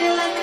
feel like